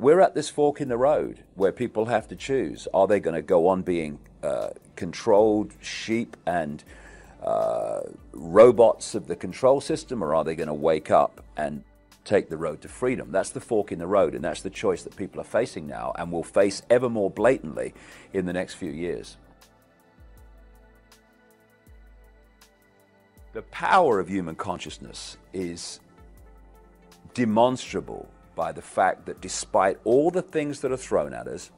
We're at this fork in the road where people have to choose. Are they going to go on being uh, controlled sheep and uh, robots of the control system, or are they going to wake up and take the road to freedom? That's the fork in the road, and that's the choice that people are facing now and will face ever more blatantly in the next few years. The power of human consciousness is demonstrable by the fact that despite all the things that are thrown at us,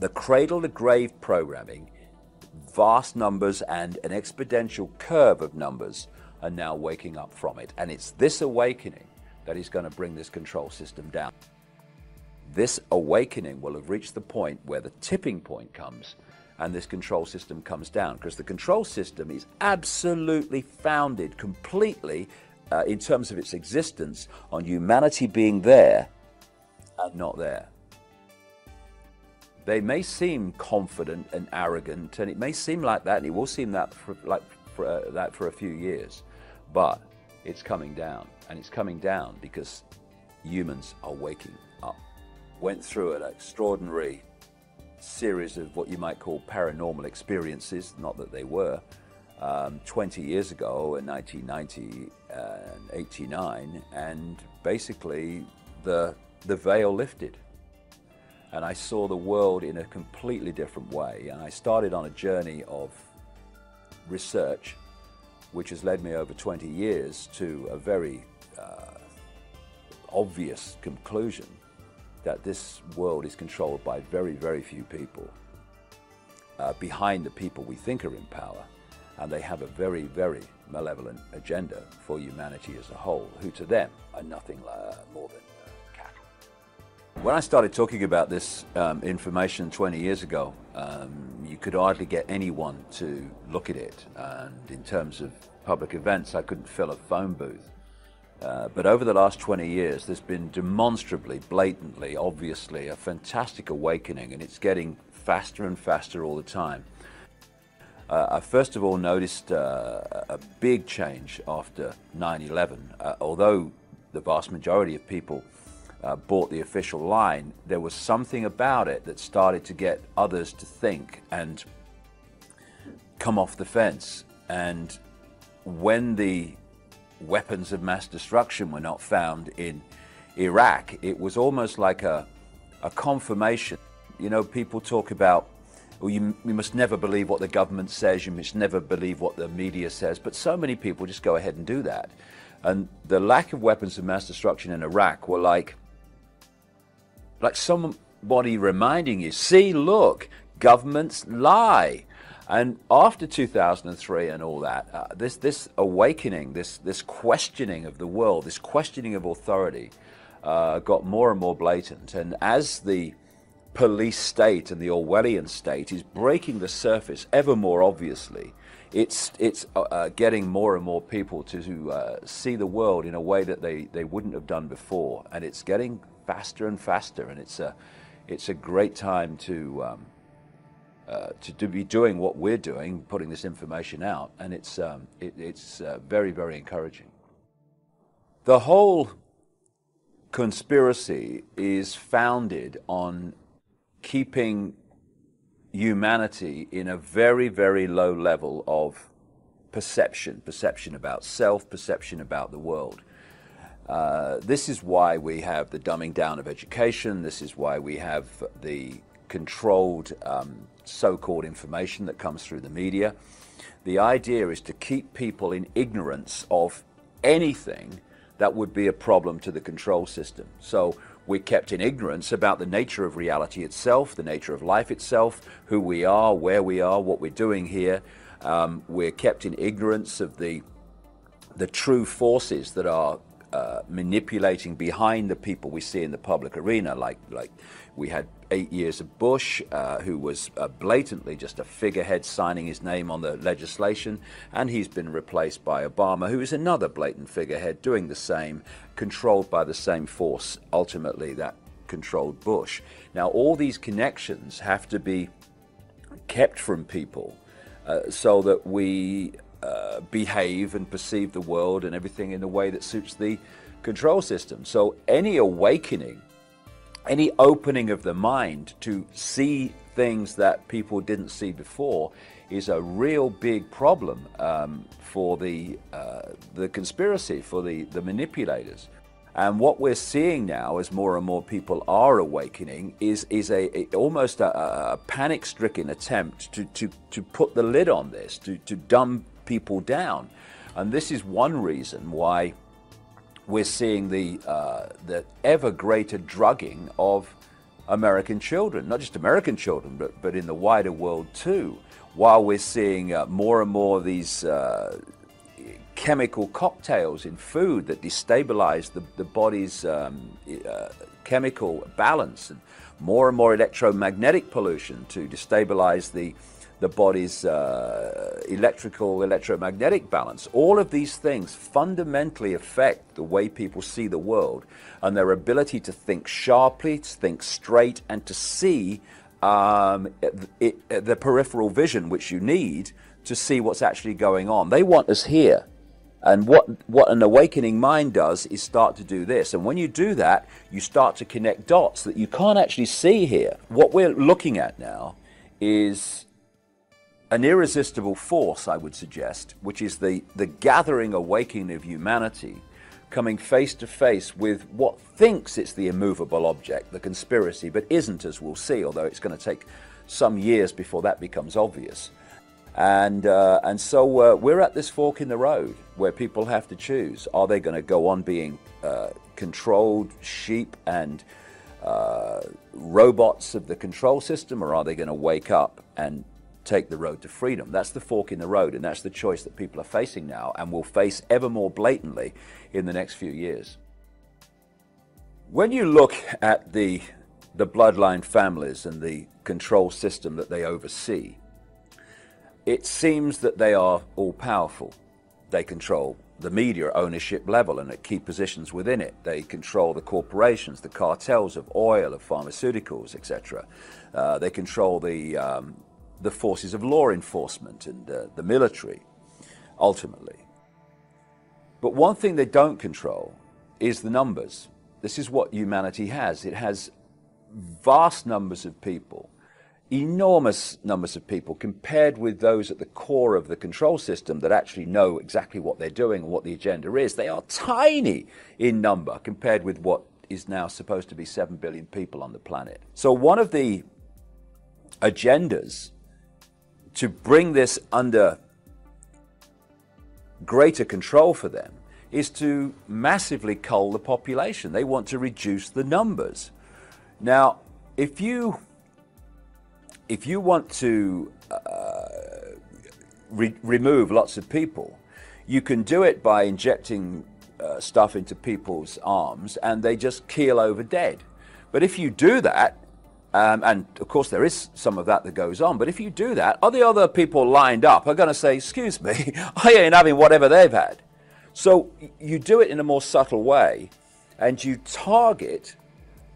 the cradle to grave programming, vast numbers and an exponential curve of numbers are now waking up from it. And it's this awakening that is going to bring this control system down. This awakening will have reached the point where the tipping point comes and this control system comes down because the control system is absolutely founded completely uh, in terms of its existence on humanity being there and not there. They may seem confident and arrogant, and it may seem like that, and it will seem that for, like for, uh, that for a few years, but it's coming down, and it's coming down because humans are waking up. Went through an extraordinary series of what you might call paranormal experiences, not that they were, um, 20 years ago in 1990 and 89, and basically the, the veil lifted. And I saw the world in a completely different way. And I started on a journey of research, which has led me over 20 years to a very uh, obvious conclusion that this world is controlled by very, very few people uh, behind the people we think are in power and they have a very, very malevolent agenda for humanity as a whole, who to them are nothing uh, more than. When I started talking about this um, information 20 years ago, um, you could hardly get anyone to look at it. And in terms of public events, I couldn't fill a phone booth. Uh, but over the last 20 years, there's been demonstrably, blatantly, obviously, a fantastic awakening, and it's getting faster and faster all the time. Uh, I first of all noticed uh, a big change after 9 11. Uh, although the vast majority of people uh, bought the official line, there was something about it that started to get others to think and come off the fence. And when the weapons of mass destruction were not found in Iraq, it was almost like a, a confirmation. You know, people talk about well, you, you, must never believe what the government says, you must never believe what the media says. But so many people just go ahead and do that. And the lack of weapons of mass destruction in Iraq were like, like somebody reminding you, see, look, governments lie. And after 2003 and all that, uh, this, this awakening, this, this questioning of the world, this questioning of authority uh, got more and more blatant. And as the police state and the Orwellian state is breaking the surface ever more obviously. It's, it's uh, uh, getting more and more people to uh, see the world in a way that they, they wouldn't have done before. And it's getting faster and faster. And it's a, it's a great time to, um, uh, to, to, be doing what we're doing, putting this information out. And it's, um, it, it's uh, very, very encouraging. The whole conspiracy is founded on keeping humanity in a very, very low level of perception, perception about self, perception about the world. Uh, this is why we have the dumbing down of education. This is why we have the controlled um, so called information that comes through the media. The idea is to keep people in ignorance of anything that would be a problem to the control system. So we're kept in ignorance about the nature of reality itself, the nature of life itself, who we are, where we are, what we're doing here. Um, we're kept in ignorance of the the true forces that are uh, manipulating behind the people we see in the public arena, like like we had eight years of Bush, uh, who was uh, blatantly just a figurehead signing his name on the legislation, and he's been replaced by Obama, who is another blatant figurehead doing the same, controlled by the same force, ultimately, that controlled Bush. Now, all these connections have to be kept from people uh, so that we uh, behave and perceive the world and everything in a way that suits the control system. So, any awakening any opening of the mind to see things that people didn't see before is a real big problem um, for the uh, the conspiracy, for the, the manipulators. And what we're seeing now, as more and more people are awakening, is is a, a almost a, a panic-stricken attempt to, to, to put the lid on this, to, to dumb people down. And this is one reason why we're seeing the uh, the ever greater drugging of American children, not just American children, but but in the wider world too. While we're seeing uh, more and more of these uh, chemical cocktails in food that destabilize the, the body's um, uh, chemical balance, and more and more electromagnetic pollution to destabilize the the body's uh, electrical electromagnetic balance. All of these things fundamentally affect the way people see the world and their ability to think sharply, to think straight, and to see um, it, it, the peripheral vision which you need to see what's actually going on. They want us here. And what, what an awakening mind does is start to do this. And when you do that, you start to connect dots that you can't actually see here. What we're looking at now is an irresistible force, I would suggest, which is the, the gathering awakening of humanity coming face to face with what thinks it's the immovable object, the conspiracy, but isn't, as we'll see, although it's going to take some years before that becomes obvious. And, uh, and so uh, we're at this fork in the road where people have to choose. Are they going to go on being uh, controlled sheep and uh, robots of the control system, or are they going to wake up and take the road to freedom? That's the fork in the road, and that's the choice that people are facing now and will face ever more blatantly in the next few years. When you look at the, the bloodline families and the control system that they oversee, it seems that they are all powerful. They control the media ownership level and at key positions within it. They control the corporations, the cartels of oil, of pharmaceuticals, etc. Uh, they control the, um, the forces of law enforcement and uh, the military, ultimately. But one thing they don't control is the numbers. This is what humanity has. It has vast numbers of people enormous numbers of people compared with those at the core of the control system that actually know exactly what they're doing and what the agenda is. They are tiny in number compared with what is now supposed to be 7 billion people on the planet. So, one of the agendas to bring this under greater control for them is to massively cull the population. They want to reduce the numbers. Now, if you if you want to uh, re- remove lots of people, you can do it by injecting uh, stuff into people's arms and they just keel over dead. But if you do that, um, and of course there is some of that that goes on, but if you do that, are the other people lined up are going to say, Excuse me, I ain't having whatever they've had. So you do it in a more subtle way and you target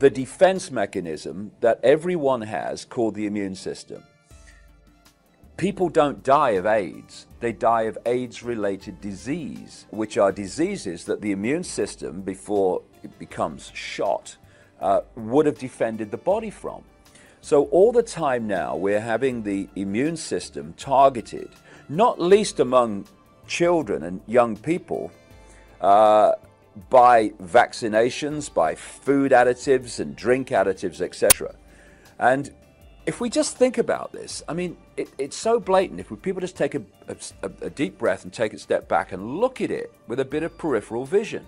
the defense mechanism that everyone has called the immune system. People don't die of AIDS, they die of AIDS related disease, which are diseases that the immune system, before it becomes shot, uh, would have defended the body from. So, all the time now, we're having the immune system targeted, not least among children and young people, uh, by vaccinations, by food additives and drink additives, etc. And if we just think about this, I mean, it, it's so blatant. If we, people just take a, a, a deep breath and take a step back and look at it with a bit of peripheral vision,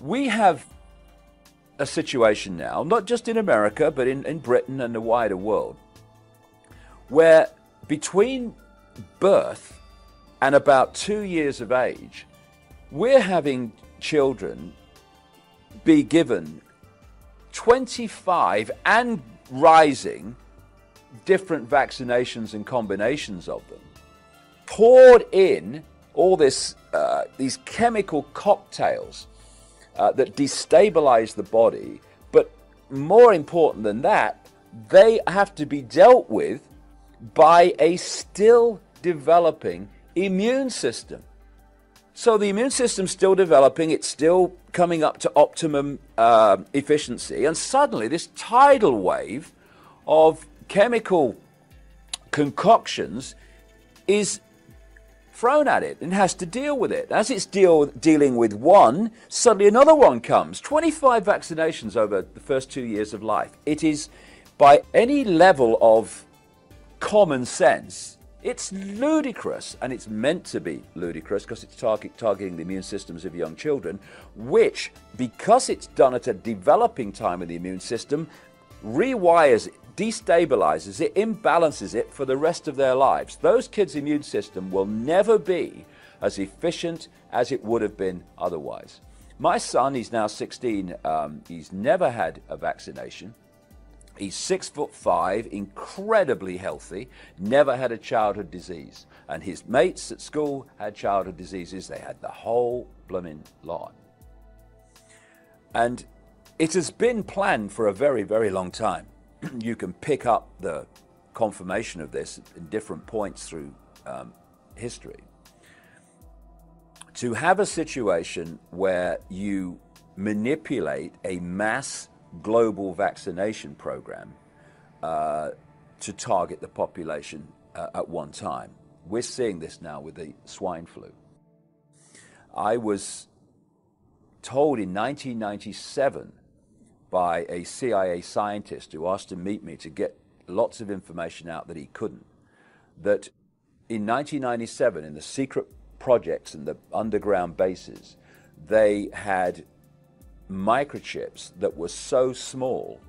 we have a situation now, not just in America, but in, in Britain and the wider world, where between birth and about two years of age, we're having children be given 25 and rising different vaccinations and combinations of them, poured in all this, uh, these chemical cocktails uh, that destabilize the body, but more important than that, they have to be dealt with by a still developing immune system. So the immune system's still developing, it's still coming up to optimum uh, efficiency, and suddenly this tidal wave of chemical concoctions is thrown at it and has to deal with it. As it's deal, dealing with one, suddenly another one comes. 25 vaccinations over the first two years of life. It is, by any level of common sense, it's ludicrous, and it's meant to be ludicrous because it's target, targeting the immune systems of young children, which, because it's done at a developing time of the immune system, rewires destabilizes it, imbalances it for the rest of their lives. Those kids' immune system will never be as efficient as it would have been otherwise. My son, he's now 16, um, he's never had a vaccination. He's six foot five, incredibly healthy, never had a childhood disease. And his mates at school had childhood diseases. They had the whole blooming lot. And it has been planned for a very, very long time. you can pick up the confirmation of this in different points through um, history. To have a situation where you manipulate a mass global vaccination program uh, to target the population uh, at one time. We're seeing this now with the swine flu. I was told in 1997 by a CIA scientist who asked to meet me to get lots of information out that he couldn't, that in 1997, in the secret projects and the underground bases, they had microchips that were so small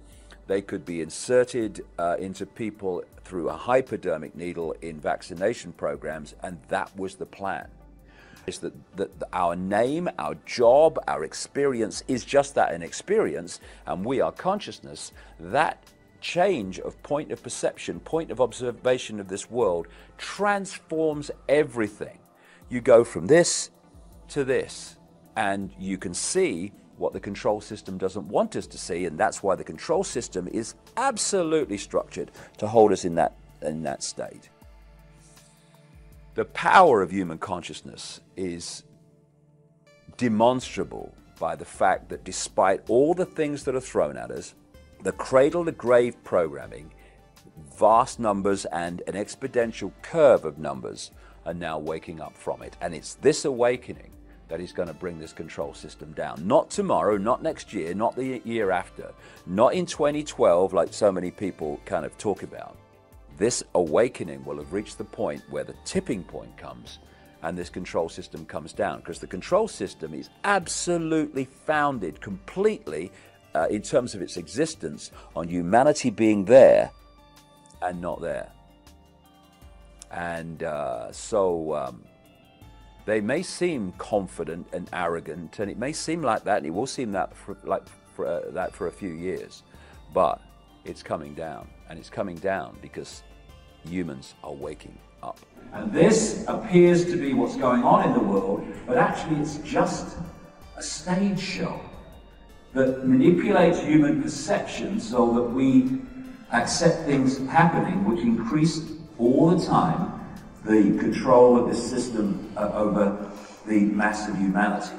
they could be inserted uh, into people through a hypodermic needle in vaccination programs, and that was the plan. Is that, that our name, our job, our experience is just that an experience, and we are consciousness. That change of point of perception, point of observation of this world transforms everything. You go from this to this, and you can see what the control system doesn't want us to see, and that's why the control system is absolutely structured to hold us in that, in that state. The power of human consciousness is demonstrable by the fact that despite all the things that are thrown at us, the cradle to grave programming, vast numbers and an exponential curve of numbers are now waking up from it. And it's this awakening that is going to bring this control system down. Not tomorrow, not next year, not the year after, not in 2012, like so many people kind of talk about. This awakening will have reached the point where the tipping point comes and this control system comes down because the control system is absolutely founded completely uh, in terms of its existence on humanity being there and not there. And uh, so um, they may seem confident and arrogant, and it may seem like that, and it will seem that for, like for, uh, that for a few years, but it's coming down, and it's coming down because humans are waking up. And this appears to be what's going on in the world, but actually it's just a stage show that manipulates human perception so that we accept things happening, which increase all the time the control of this system uh, over the mass of humanity.